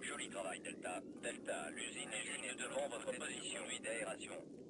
Joli travail, Delta. Delta, l'usine est juste devant votre position d'aération.